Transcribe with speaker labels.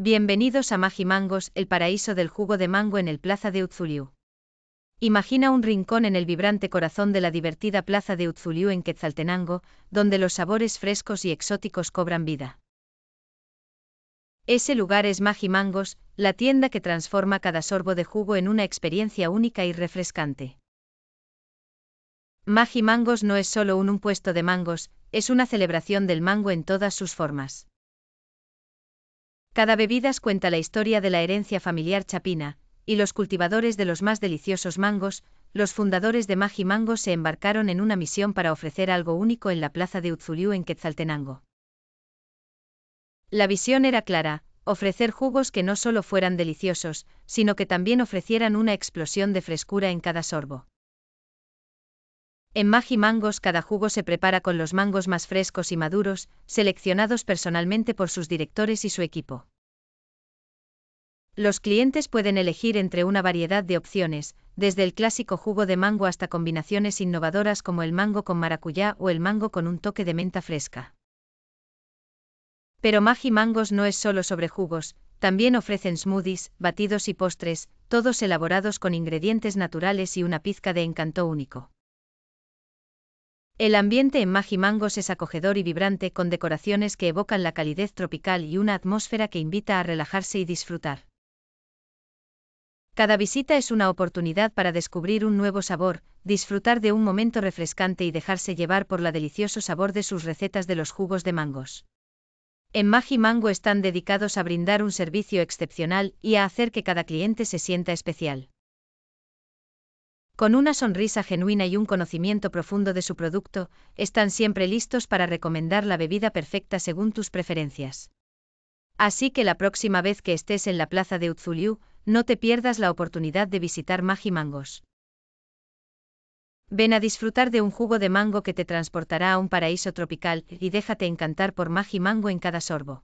Speaker 1: Bienvenidos a Mangos, el paraíso del jugo de mango en el Plaza de Utzuliu. Imagina un rincón en el vibrante corazón de la divertida Plaza de Utzuliu en Quetzaltenango, donde los sabores frescos y exóticos cobran vida. Ese lugar es Mangos, la tienda que transforma cada sorbo de jugo en una experiencia única y refrescante. Mangos no es solo un, un puesto de mangos, es una celebración del mango en todas sus formas. Cada bebidas cuenta la historia de la herencia familiar chapina, y los cultivadores de los más deliciosos mangos, los fundadores de Magi Mangos se embarcaron en una misión para ofrecer algo único en la plaza de Utzuliu en Quetzaltenango. La visión era clara, ofrecer jugos que no solo fueran deliciosos, sino que también ofrecieran una explosión de frescura en cada sorbo. En Magi Mangos cada jugo se prepara con los mangos más frescos y maduros, seleccionados personalmente por sus directores y su equipo. Los clientes pueden elegir entre una variedad de opciones, desde el clásico jugo de mango hasta combinaciones innovadoras como el mango con maracuyá o el mango con un toque de menta fresca. Pero Magi Mangos no es solo sobre jugos, también ofrecen smoothies, batidos y postres, todos elaborados con ingredientes naturales y una pizca de encanto único. El ambiente en Mangos es acogedor y vibrante con decoraciones que evocan la calidez tropical y una atmósfera que invita a relajarse y disfrutar. Cada visita es una oportunidad para descubrir un nuevo sabor, disfrutar de un momento refrescante y dejarse llevar por la delicioso sabor de sus recetas de los jugos de mangos. En Magi Mango están dedicados a brindar un servicio excepcional y a hacer que cada cliente se sienta especial. Con una sonrisa genuina y un conocimiento profundo de su producto, están siempre listos para recomendar la bebida perfecta según tus preferencias. Así que la próxima vez que estés en la plaza de Utzuliu, no te pierdas la oportunidad de visitar Mangos. Ven a disfrutar de un jugo de mango que te transportará a un paraíso tropical y déjate encantar por Magi Mango en cada sorbo.